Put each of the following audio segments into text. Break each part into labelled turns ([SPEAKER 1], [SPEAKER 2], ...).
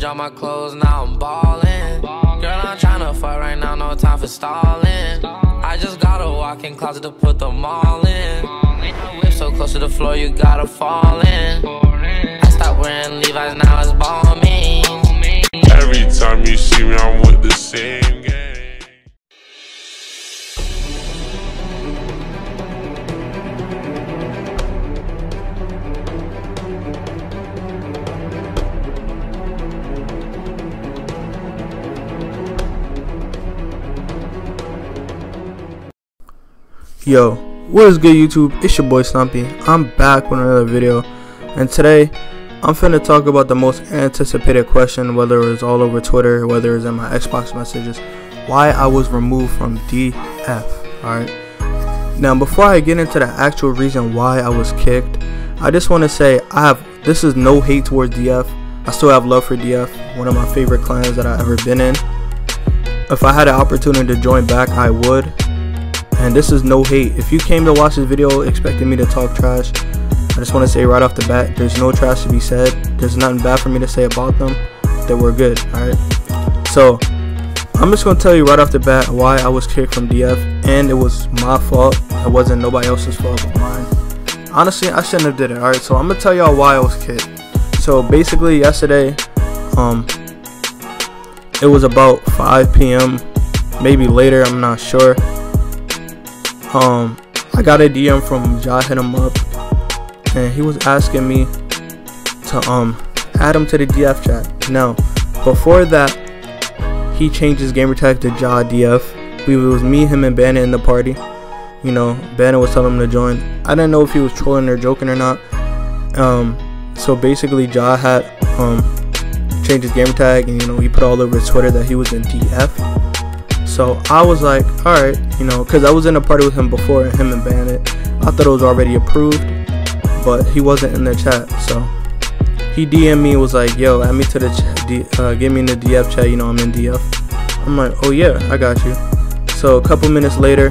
[SPEAKER 1] drop my clothes, now I'm ballin'. Girl, I'm tryna fuck right now, no time for stallin'. I just gotta walk in closet to put them all in. Whip so close to the floor, you gotta fall in. I stopped wearing Levi's, now it's
[SPEAKER 2] Balmain.
[SPEAKER 3] Yo, what is good YouTube? It's your boy Stumpy. I'm back with another video and today I'm finna talk about the most anticipated question whether it was all over Twitter, whether it's in my Xbox messages, why I was removed from DF, alright? Now before I get into the actual reason why I was kicked, I just want to say I have this is no hate towards DF. I still have love for DF, one of my favorite clans that I've ever been in. If I had an opportunity to join back, I would and this is no hate. If you came to watch this video expecting me to talk trash, I just want to say right off the bat, there's no trash to be said. There's nothing bad for me to say about them. That we're good, alright? So, I'm just going to tell you right off the bat why I was kicked from DF, and it was my fault. It wasn't nobody else's fault but mine. Honestly, I shouldn't have did it, alright? So, I'm going to tell y'all why I was kicked. So, basically, yesterday, um, it was about 5 p.m., maybe later, I'm not sure um I got a DM from Ja hit him up and he was asking me to um add him to the DF chat. Now before that he changed his gamertag to Ja DF. We was me, him and Bandit in the party. You know, Bandit was telling him to join. I didn't know if he was trolling or joking or not. Um so basically Ja had um changed his gamertag and you know he put all over his Twitter that he was in DF. So I was like, alright, you know, because I was in a party with him before, him and Bandit. I thought it was already approved, but he wasn't in the chat. So he DM'd me, was like, yo, add me to the chat, uh, get me in the DF chat, you know, I'm in DF. I'm like, oh yeah, I got you. So a couple minutes later,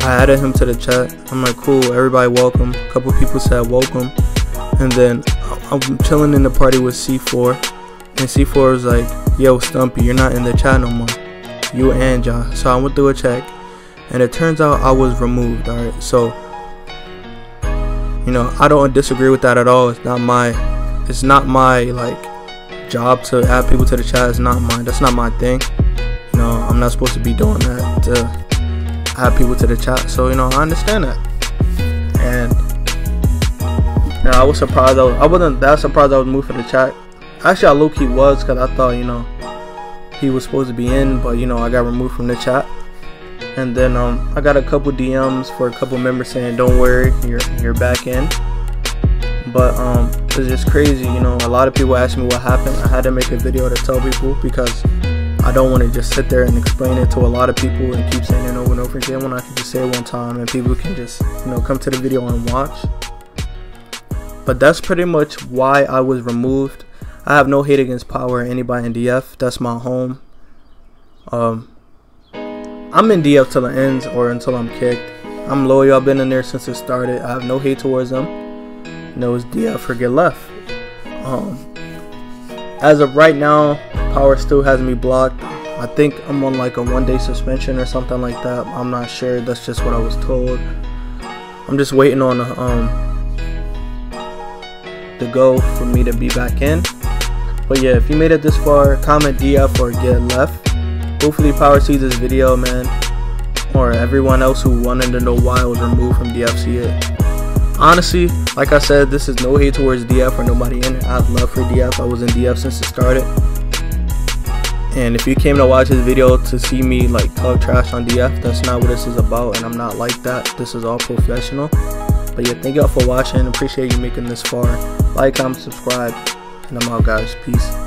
[SPEAKER 3] I added him to the chat. I'm like, cool, everybody welcome. A couple people said welcome. And then I'm chilling in the party with C4. And C4 was like, yo, Stumpy, you're not in the chat no more you and Ja. So I went through a check, and it turns out I was removed. All right, so you know I don't disagree with that at all. It's not my, it's not my like job to add people to the chat. It's not mine. That's not my thing. You know I'm not supposed to be doing that to add people to the chat. So you know I understand that, and. Yeah, I was surprised. I, was, I wasn't that surprised I was moved for the chat. Actually, I low key was because I thought, you know, he was supposed to be in, but you know I got removed from the chat. And then um, I got a couple DMs for a couple members saying, "Don't worry, you're you're back in." But um, it's just crazy, you know. A lot of people ask me what happened. I had to make a video to tell people because I don't want to just sit there and explain it to a lot of people and keep saying it over and over again when I can just say it one time and people can just you know come to the video and watch. But that's pretty much why I was removed I have no hate against Power or anybody in DF. That's my home. Um, I'm in DF till it ends or until I'm kicked. I'm loyal. I've been in there since it started. I have no hate towards them. No, it's DF or get left. Um, as of right now, Power still has me blocked. I think I'm on like a one day suspension or something like that. I'm not sure. That's just what I was told. I'm just waiting on um, the go for me to be back in. But yeah, if you made it this far, comment DF or get left. Hopefully Power sees this video, man. Or everyone else who wanted to know why I was removed from DFC it. Honestly, like I said, this is no hate towards DF or nobody in it. I have love for DF. I was in DF since it started. And if you came to watch this video to see me like talk trash on DF, that's not what this is about and I'm not like that. This is all professional. But yeah, thank y'all for watching. Appreciate you making this far. Like, comment, subscribe. And I'm out, guys. Peace.